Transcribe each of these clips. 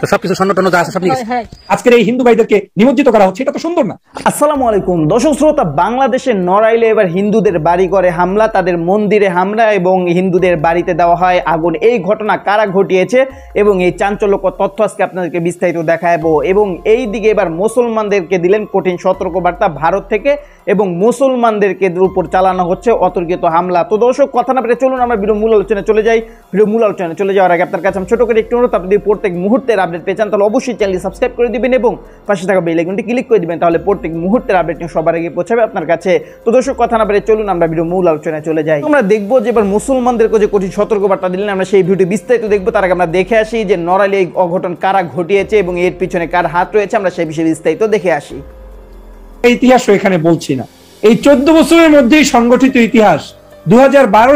তো সবকিছু স্বর্ণ টন্য যা আছে সব আজকের এই হিন্দু ভাইদেরকে নিমজ্জিত করা হচ্ছে এটা তো সুন্দর না? আসসালামু আলাইকুম। দর্শক শ্রোতা বাংলাদেশের নড়াইলে এবার হিন্দুদের বাড়ি করে হামলা তাদের মন্দিরে হামলা এবং হিন্দুদের বাড়িতে দেওয়া হয় আগুন। এই ঘটনা কারা ঘটিয়েছে এবং এই চাঞ্চল্যকর তথ্য আজকে আপনাদেরকে বিস্তারিত দেখাবো। এবং এই দিকে এবার মুসলমানদেরকে দিলেন কঠিন সতর্কবার্তা। ভারত থেকে এবং মুসলমানদেরকে উপর চালানো হচ্ছে অতর্কিত হামলা। তো দর্শক, কথা না পেরে চলুন, আমরা ভিডিও মূল আলোচনায় চলে যাই। ভিডিও মূল আলোচনায় চলে যাওয়ার আগে আপনার কাছে আমি ছোট করে একটু অনুরোধ, আপনি যদি প্রত্যেক মুহূর্তের আপডেট পেয়ে চান, তাহলে অবশ্যই চ্যানেলটি সাবস্ক্রাইব করে দিবেন এবং পাশে থাকা বেল আইকনটি ক্লিক করে দিবেন, তাহলে প্রত্যেক মুহূর্তের আপডেট নিয়ে সবার আগে পৌঁছাবে আপনার কাছে। তো দর্শক, কথা না পেরে চলুন, আমরা ভিডিও মূল আলোচনায় চলে যাই। আমরা দেখব যে এবার মুসলমানদেরকে যে কঠিন সতর্কবার্তা দিলেন, আমরা সেই ভিডিও বিস্তারিত দেখব। তার আগে আমরা দেখে আসি যে নড়াইলে এই অঘটন কারা ঘটিয়েছে এবং এর পিছনে কার হাত রয়েছে, আমরা সেই বিষয়ে বিস্তারিত দেখে আসি। ইতিহাসও এখানে বলছি না। এই চোদ্দ বছরের মধ্যেই সংগঠিত ইতিহাস দু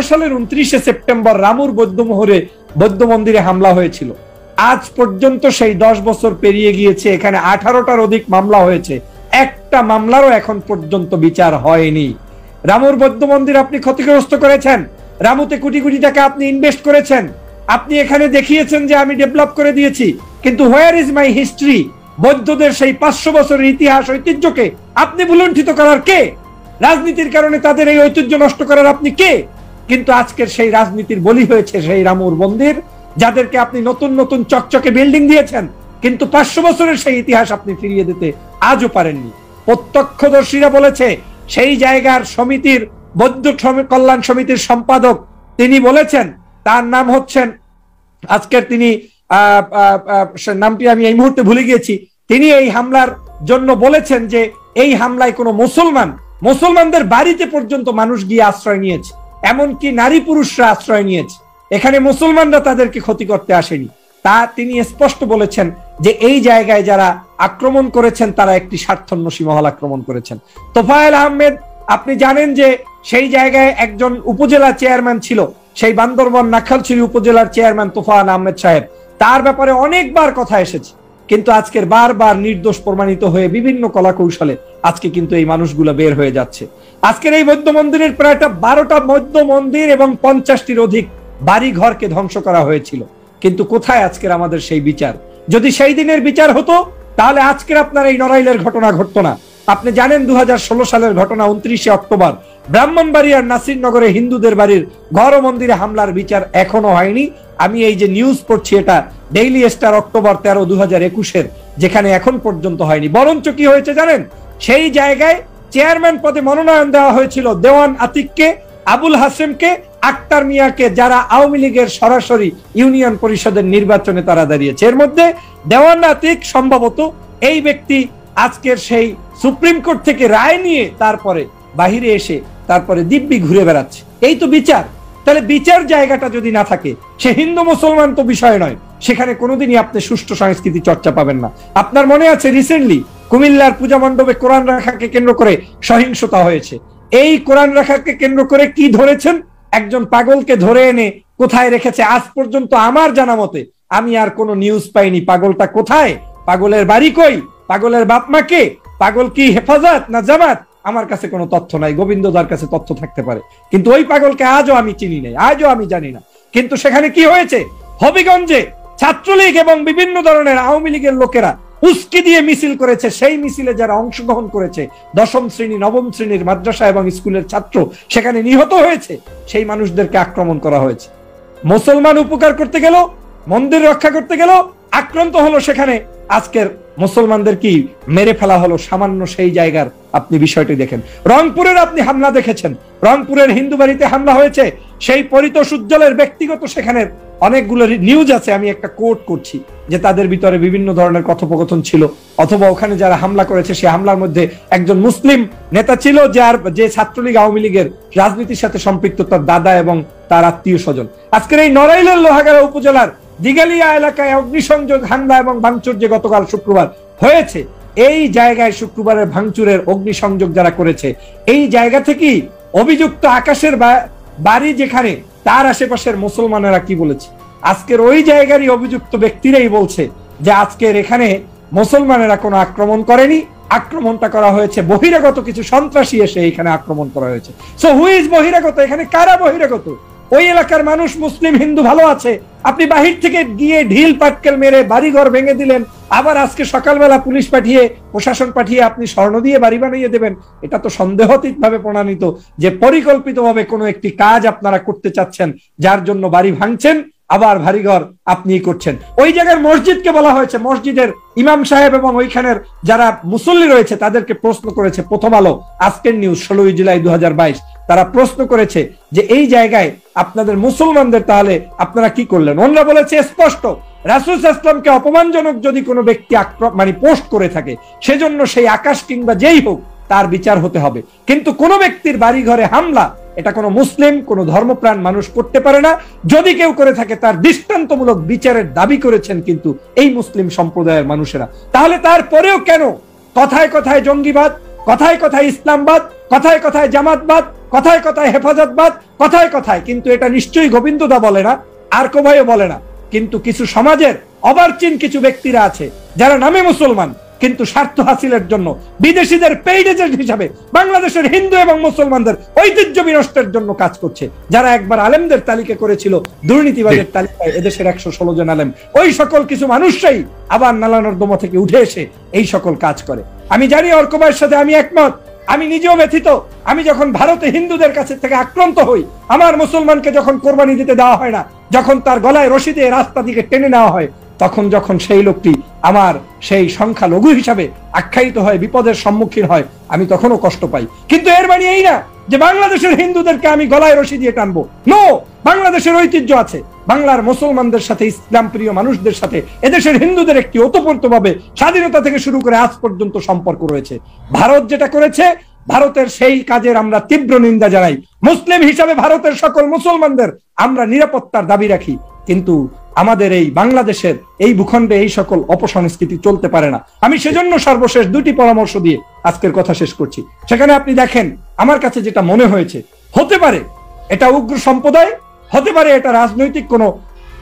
সালের উনত্রিশে সেপ্টেম্বর রামুর বৌদ্ধমোহরে বৌদ্ধ মন্দিরে হামলা হয়েছিল। আজ পর্যন্ত সেই দশ বছর পেরিয়ে গিয়েছে, এখানে আঠারোটার অধিক মামলা হয়েছে। একটা মামলারও এখন পর্যন্ত বিচার হয়নি। রামুর বৌদ্ধ মন্দির আপনি ক্ষতিগ্রস্ত করেছেন। রামুতে কোটি কোটি টাকা আপনি ইনভেস্ট করেছেন। আপনি এখানে দেখিয়েছেন যে আমি ডেভেলপ করে দিয়েছি। কিন্তু হোয়ার ইজ মাই হিস্ট্রি বৌদ্ধদের সেই পাঁচশো বছরের ইতিহাস ঐতিহ্যকে আপনি ভুলুণ্ঠিত করার কে? রাজনীতির কারণে তাদের এই ঐতিহ্য নষ্ট করার আপনি কে? কিন্তু আজকের সেই রাজনীতির বলি হয়েছে সেই রামুর মন্দির, যাদেরকে আপনি নতুন নতুন চকচকে বিল্ডিং দিয়েছেন, কিন্তু পাঁচশো বছরের সেই ইতিহাস আপনি ফিরিয়ে দিতে আজও পারেননি। প্রত্যক্ষদর্শীরা বলেছে, সেই জায়গার সমিতির, বৌদ্ধ কল্যাণ সমিতির সম্পাদক তিনি বলেছেন, তার নাম হচ্ছেন, আজকের তিনি নামটি আমি এই মুহূর্তে ভুলে গিয়েছি। তিনি এই হামলার জন্য বলেছেন যে, এই হামলায় কোনো মুসলমান, মুসলমানদের বাড়িতে পর্যন্ত মানুষ গিয়ে আশ্রয় নিয়েছে। এমনকি নারী পুরুষরা আশ্রয় নিয়েছে। এখানে মুসলমানরা তাদেরকে ক্ষতি করতে আসেনি। তা তিনি স্পষ্ট বলেছেন যে, এই জায়গায় যারা আক্রমণ করেছেন, তারা একটি স্বার্থন্বেষী মহল আক্রমণ করেছেন। তোফায়েল আহমেদ, আপনি জানেন যে, সেই জায়গায় একজন উপজেলা চেয়ারম্যান ছিল। সেই বান্দরবন নাখালছড়ি উপজেলার চেয়ারম্যান তোফায়েল আহমেদ সাহেব। তার ব্যাপারে অনেকবার কথা এসেছে। কিন্তু আজকের বারবার নির্দোষ প্রমাণিত হয়ে বিভিন্ন কলা কৌশলে আজকে কিন্তু এই মানুষগুলো বের হয়ে যাচ্ছে। আজকের এই বৌদ্ধ মন্দিরের প্রায়টা বারোটা বৌদ্ধ মন্দির এবং পঞ্চাশটির অধিক বাড়ি ঘরকে ধ্বংস করা হয়েছিল। কিন্তু কোথায় আজকের আমাদের সেই বিচার? যদি সেই দিনের বিচার হতো, তাহলে আজকের আপনার এই নড়াইলের ঘটনা ঘটতো না। আপনি জানেন দু হাজার ষোলো সালের ঘটনা উনত্রিশে অক্টোবর। ব্রাহ্মণবাড়িয়ার নাসিরনগরে হিন্দুদের বাড়ির ঘর মন্দিরে হামলার বিচার এখনও হয়নি। আমি এই যে নিউজ পড়ছি, এটা ডেইলি স্টার অক্টোবর তেরো দু হাজার একুশের, যেখানে এখন পর্যন্ত হয়নি। বরঞ্চ কি হয়েছে জানেন? সেই জায়গায় চেয়ারম্যান পদে মনোনয়ন দেওয়া হয়েছিল দেওয়ান আতিককে, আবুল হাসেমকে, আক্তার মিয়াকে, যারা আওয়ামী লীগের সরাসরি ইউনিয়ন পরিষদের নির্বাচনে তারা দাঁড়িয়েছে। এর মধ্যে দেওয়ান আতিক সম্ভবত এই ব্যক্তি আজকের সেই সুপ্রিম কোর্ট থেকে রায় নিয়ে তারপরে বাহিরে এসে তারপরে দিব্যি ঘুরে বেড়াচ্ছে। এই তো বিচার। তাহলে বিচার জায়গাটা যদি না থাকে, সে হিন্দু মুসলমান তো বিষয় নয়। সেখানে কোনোদিনই আপনি সুষ্ঠু সংস্কৃতি চর্চা পাবেন না। আপনার মনে আছে রিসেন্টলি কুমিল্লার পূজা মণ্ডপে কোরআন রাখাকে কেন্দ্র করে সহিংসতা হয়েছে। এই কোরআন রাখাকে কেন্দ্র করে কি ধরেছেন? একজন পাগলকে ধরে এনে কোথায় রেখেছে? আজ পর্যন্ত আমার জানা মতে আমি আর কোনো নিউজ পাইনি। পাগলটা কোথায়? পাগলের বাড়ি কই? পাগলের বাপ মা কে? পাগল কি হেফাজত না জামাত? আমার কাছে কোনো তথ্য নাই। গোবিন্দদার কাছে তথ্য থাকতে পারে। কিন্তু ওই পাগলকে আজও আমি চিনি নাই, আজও আমি জানি না। কিন্তু সেখানে কি হয়েছে? হবিগঞ্জে ছাত্রলীগ এবং বিভিন্ন ধরনের আওয়ামী লীগের লোকেরা উস্কি দিয়ে মিছিল করেছে। সেই মিছিলে যারা অংশগ্রহণ করেছে, দশম শ্রেণি, নবম শ্রেণির মাদ্রাসা এবং স্কুলের ছাত্র, সেখানে নিহত হয়েছে। সেই মানুষদেরকে আক্রমণ করা হয়েছে। মুসলমান উপকার করতে গেল, মন্দির রক্ষা করতে গেল, আক্রান্ত হলো সেখানে আজকের মুসলমানদের কি মেরে ফেলা হলো? সামান্য সেই জায়গার আপনি বিষয়টি দেখেন। রংপুরের আপনি হামলা দেখেছেন। রংপুরের হিন্দু বাড়িতে হামলা হয়েছে। সেই পরিতোষ উজ্জ্বলের ব্যক্তিগত সেখানে অনেকগুলো নিউজ আছে, আমি একটা কোট করছি, যে তাদের ভিতরে বিভিন্ন ধরনের কথোপকথন ছিল। অথবা ওখানে যারা হামলা করেছে সেই হামলার মধ্যে একজন মুসলিম নেতা ছিল, যার যে ছাত্রলীগ আওয়ামী লীগের রাজনীতির সাথে সম্পৃক্ত, তার দাদা এবং তার আত্মীয় স্বজন আজকের এই নড়াইলের লোহাগাড়া উপজেলার দিগালিয়া এলাকায় অগ্নিসংযোগ, হামলা এবং ভাঙচুর যে গতকাল শুক্রবার হয়েছে, এই জায়গায় শুক্রবারের ভাঙচুরের অগ্নিসংযোগ যারা করেছে, এই জায়গা থেকেই অভিযুক্ত আকাশের বাড়ি যেখানে, তার আশেপাশের মুসলমানেরা কি বলেছে? আজকের ওই জায়গারই অভিযুক্ত ব্যক্তিরাই বলছে যে আজকের এখানে মুসলমানেরা কোনো আক্রমণ করেনি। আক্রমণটা করা হয়েছে, বহিরাগত কিছু সন্ত্রাসী এসে এখানে আক্রমণ করা হয়েছে। সো হু ইজ বহিরাগত? এখানে কারা বহিরাগত? ওই এলাকার মানুষ মুসলিম, হিন্দু ভালো আছে। আপনি বাহির থেকে গিয়ে ঢিল পাটকেল মেরে বাড়িঘর ভেঙে দিলেন। আবার আজকে সকালবেলা পুলিশ পাঠিয়ে, প্রশাসন পাঠিয়ে আপনি স্বর্ণ দিয়ে বাড়ি বানিয়ে দেবেন। এটা তো সন্দেহতীত ভাবে প্রমাণিত যে পরিকল্পিতভাবে কোনো একটি কাজ আপনারা করতে চাচ্ছেন, যার জন্য বাড়ি ভাঙছেন, আবার ভারীঘর আপনি করছেন। ওই জায়গার মসজিদকে বলা হয়েছে, মসজিদের ইমাম সাহেব এবং ওইখানের যারা মুসল্লি রয়েছে, তাদেরকে প্রশ্ন করেছে প্রথম আলো, আজকের নিউজ, ষোলোই জুলাই দু হাজার বাইশ। তারা প্রশ্ন করেছে যে এই জায়গায় আপনাদের মুসলমানদের তাহলে আপনারা কি করলেন? ওনারা বলেছে, স্পষ্ট। রাসুল ইসলামকে অপমানজনক যদি কোনো ব্যক্তি মানে পোস্ট করে থাকে, সেজন্য সেই আকাশ কিংবা যেই হোক, তার বিচার হতে হবে। কিন্তু কোনো ব্যক্তির বাড়ি ঘরে হামলা, এটা কোনো মুসলিম, কোনো ধর্মপ্রাণ মানুষ করতে পারে না। যদি কেউ করে থাকে, তার দৃষ্টান্তমূলক বিচারের দাবি করেছেন কিন্তু এই মুসলিম সম্প্রদায়ের মানুষেরা। তাহলে তারপরেও কেন? কথায় কথায় জঙ্গিবাদ, কথায় কথায় ইসলামবাদ কথায় কথায় জামাতবাদ কথায় কথায় হেফাজতবাদ কথায় কথায় কিন্তু এটা নিশ্চয়ই গোবিন্দদা বলে না আর কোভাইও বলে না। কিন্তু কিছু সমাজের অবার্চিন কিছু ব্যক্তিরা আছে যারা নামে মুসলমান কিন্তু স্বার্থ হাসিলের জন্য বিদেশিদের পেইড এজেন্ট হিসাবে বাংলাদেশের হিন্দু এবং মুসলমানদের ঐতিহ্য বিনষ্টের জন্য কাজ করছে। যারা একবার আলেমদের তালিকা করেছিল দুর্নীতিবাদের তালিকায় এদেশের একশো ষোলো জন আলেম ওই সকল কিছু মানুষরাই আবার নালা নর্দমা থেকে উঠে এসে এই সকল কাজ করে। আমি জানি অর্কবাইয়ের সাথে আমি একমত আমি নিজেও ব্যথিত। আমি যখন ভারতে হিন্দুদের কাছে থেকে আক্রান্ত হই, আমার মুসলমানকে যখন কোরবানি দিতে দেওয়া হয় না, যখন তার গলায় রশিদে রাস্তা দিকে টেনে নেওয়া হয়, তখন যখন সেই লোকটি আমার সেই সংখ্যা লঘু হিসাবে আখ্যায়িত হয় বিপদের সম্মুখীন হয়, আমি তখনও কষ্ট পাই। কিন্তু এর মানে এই না যে বাংলাদেশের হিন্দুদেরকে আমি গলায় রশি দিয়ে টানবো। নো বাংলাদেশের ঐতিহ্য আছে। বাংলার মুসলমানদের সাথে ইসলাম প্রিয় মানুষদের সাথে, এদেশের হিন্দুদের একটি ওতপ্রোতভাবে স্বাধীনতা থেকে শুরু করে আজ পর্যন্ত সম্পর্ক রয়েছে। ভারত যেটা করেছে, ভারতের সেই কাজের আমরা তীব্র নিন্দা জানাই। মুসলিম হিসাবে ভারতের সকল মুসলমানদের আমরা নিরাপত্তার দাবি রাখি। কিন্তু আমাদের এই বাংলাদেশের এই ভূখণ্ডে এই সকল অপসংস্কৃতি চলতে পারে না। আমি সেজন্য সর্বশেষ দুটি পরামর্শ দিয়ে আজকের কথা শেষ করছি। সেখানে আপনি দেখেন, আমার কাছে যেটা মনে হয়েছে, হতে পারে এটা উগ্র সম্প্রদায়, হতে পারে এটা রাজনৈতিক কোনো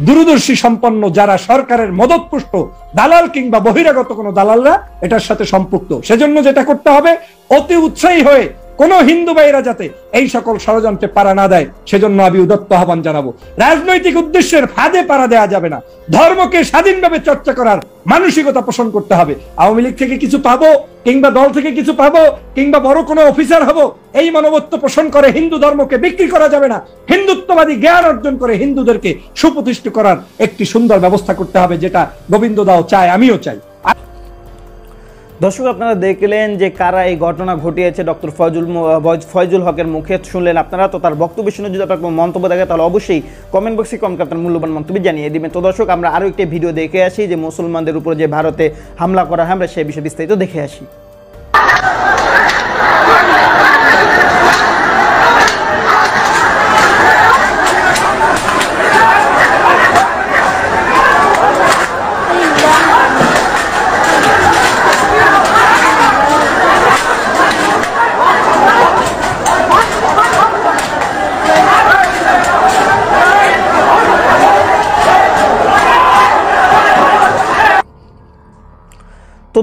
দূরদর্শী সম্পন্ন যারা সরকারের মদতপুষ্ট দালাল কিংবা বহিরাগত কোনো দালালরা, এটার সাথে সম্পৃক্ত। সেজন্য যেটা করতে হবে, অতি উৎসাহী হয়ে কোন হিন্দু ভাইরা যাতে এই সকল ষড়যন্ত্রে পারা না দেয়, সেজন্য আমি উদত্ত আহ্বান জানাব। রাজনৈতিক উদ্দেশ্যের ফাঁদে পারা দেওয়া যাবে না। ধর্মকে স্বাধীনভাবে চর্চা করার মানসিকতা পোষণ করতে হবে। আওয়ামী লীগ থেকে কিছু পাবো, কিংবা দল থেকে কিছু পাবো, কিংবা বড় কোনো অফিসার হব, এই মনোবত্ব পোষণ করে হিন্দু ধর্মকে বিক্রি করা যাবে না। হিন্দুত্ববাদী জ্ঞান অর্জন করে হিন্দুদেরকে সুপ্রতিষ্ঠিত করার একটি সুন্দর ব্যবস্থা করতে হবে, যেটা গোবিন্দ দাও চায়, আমিও চাই। দর্শক, আপনারা দেখলেন যে কারা এই ঘটনা ঘটিয়েছে? ডক্টর ফয়জুল ফয়জুল হকের মুখে শুনলেন আপনারা। তো তার বক্তব্য শুনে যদি আপনার কোনো মন্তব্য থাকে, তাহলে অবশ্যই কমেন্ট বক্সে কমেন্ট আপনার মূল্যবান মন্তব্য জানিয়ে দিবেন। তো দর্শক, আমরা আরও একটি ভিডিও দেখে আসি, যে মুসলমানদের উপর যে ভারতে হামলা করা হয়, আমরা সেই বিষয়ে বিস্তারিত দেখে আসি।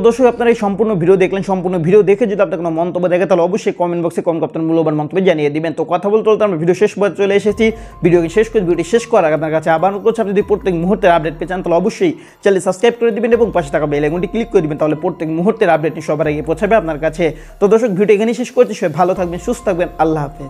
দর্শক, আপনারা এই সম্পূর্ণ ভিডিও দেখলেন, সম্পূর্ণ ভিডিও দেখে যদি আপনার কোনো মন্তব্য দেখে তাহলে অবশ্যই কমেন্ট বক্সে কমেন্ট আপনার মূল্যবান মন্তব্য জানিয়ে দিবেন। তো কথা বলতে বলতে আমরা ভিডিও শেষ পর্যন্ত চলে এসেছি। ভিডিওকে শেষ করে, ভিডিওটি শেষ করার আপনার কাছে আবার করছি আপনি যদি প্রত্যেক মুহূর্তের আপডেট পেয়ে চান, তাহলে অবশ্যই চ্যানেল সাবস্ক্রাইব করে দিবেন এবং পাশে থাকা বেল আইকনটি ক্লিক করে দিবেন, তাহলে প্রত্যেক মুহূর্তের আপডেটটি সবার আগে পৌঁছাবে আপনার কাছে। তো দর্শক, ভিডিও এখানেই শেষ করছি। সবাই ভালো থাকবেন, সুস্থ থাকবেন। আল্লাহ হাফেজ।